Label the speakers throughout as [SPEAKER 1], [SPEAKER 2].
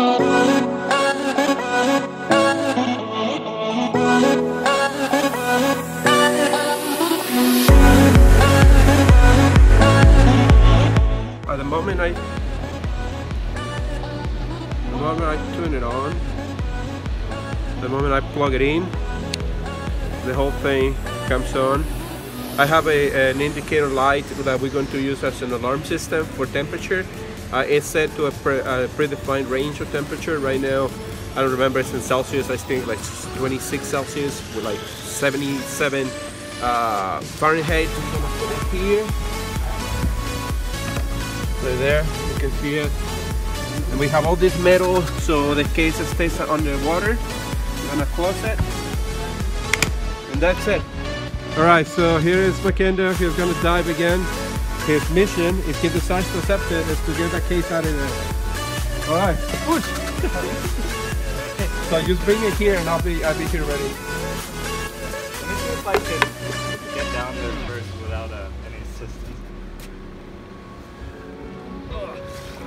[SPEAKER 1] At the moment I the moment I turn it on, the moment I plug it in, the whole thing comes on. I have a, an indicator light that we're going to use as an alarm system for temperature. Uh, it's set to a, pre, a, predefined range of temperature. Right now, I don't remember, it's in Celsius, I think like 26 Celsius with like 77 uh, Fahrenheit. Here. Right there, you can see it. And we have all this metal so the case stays underwater. I'm gonna close it. And that's it. Alright, so here is Mackinder. He's gonna dive again. His mission, if he decides to accept it, is to get that case out of there. Alright, push! so just bring it here and I'll be I'll be here ready.
[SPEAKER 2] Let me see if I can get down there first without uh, any assistance.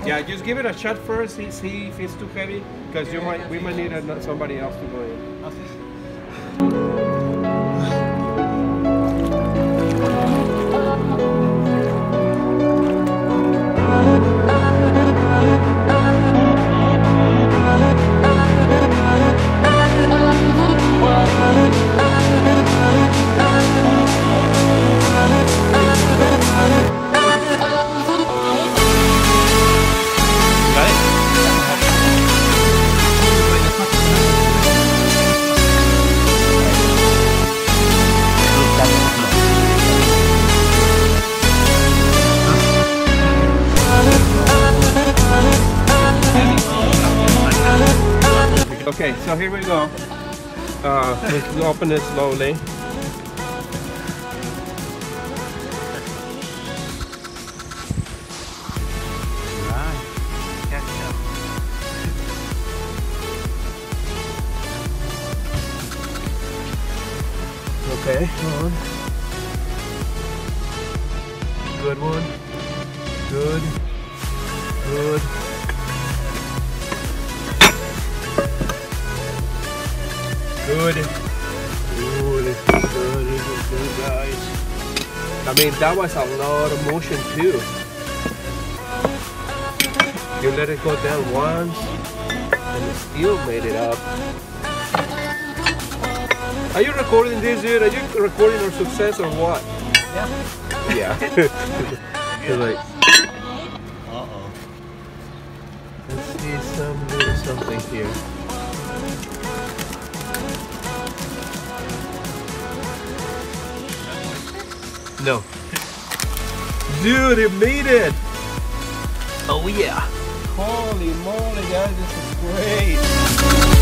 [SPEAKER 1] Yeah, just give it a shot first, see, see if it's too heavy, because you might we might need a, somebody else to go in. Okay, so here we go. Uh, let's open it slowly. Okay, hold on. Good one. Good. Good. Good. Good. Good. Good, guys. I mean, that was a lot of motion too. You let it go down once, and it still made it up. Are you recording this, dude? Are you recording our success or what?
[SPEAKER 2] Yeah.
[SPEAKER 1] Yeah. You're like,
[SPEAKER 2] Uh-oh.
[SPEAKER 1] let's see some little something here. No. Dude, it made it!
[SPEAKER 2] Oh yeah.
[SPEAKER 1] Holy moly, guys, this is great!